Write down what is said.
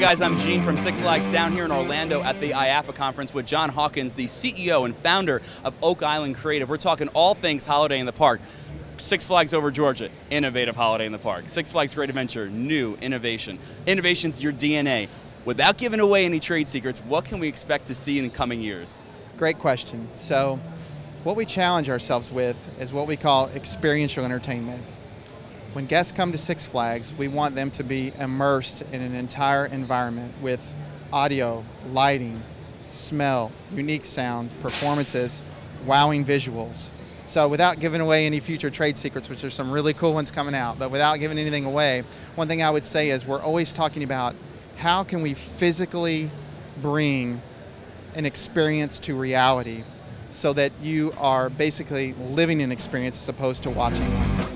guys, I'm Gene from Six Flags down here in Orlando at the IAAPA conference with John Hawkins, the CEO and founder of Oak Island Creative. We're talking all things holiday in the park. Six Flags over Georgia, innovative holiday in the park. Six Flags Great Adventure, new innovation. Innovation's your DNA. Without giving away any trade secrets, what can we expect to see in the coming years? Great question. So, what we challenge ourselves with is what we call experiential entertainment. When guests come to Six Flags, we want them to be immersed in an entire environment with audio, lighting, smell, unique sounds, performances, wowing visuals. So without giving away any future trade secrets, which are some really cool ones coming out, but without giving anything away, one thing I would say is we're always talking about how can we physically bring an experience to reality so that you are basically living an experience as opposed to watching one.